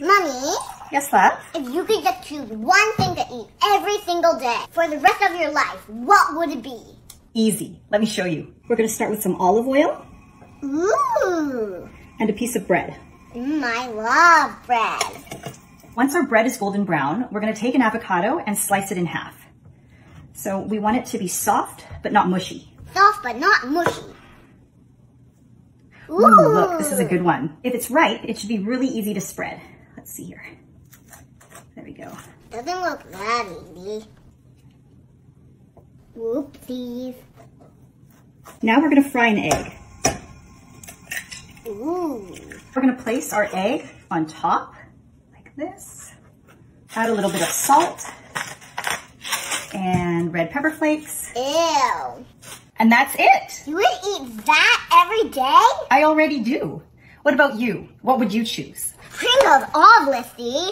Mommy, Yes, love? if you could just choose one thing to eat every single day for the rest of your life, what would it be? Easy. Let me show you. We're gonna start with some olive oil Ooh, and a piece of bread. mm, I love bread. Once our bread is golden brown, we're gonna take an avocado and slice it in half. So we want it to be soft, but not mushy. Soft but not mushy. Ooh, Ooh, look, this is a good one. If it's ripe, it should be really easy to spread. Let's see here. There we go. Doesn't look that easy. Whoopsies. Now we're gonna fry an egg. Ooh. We're gonna place our egg on top, like this. Add a little bit of salt and red pepper flakes. Ew. And that's it. You would eat that every day? I already do. What about you? What would you choose? Pringles, obviously.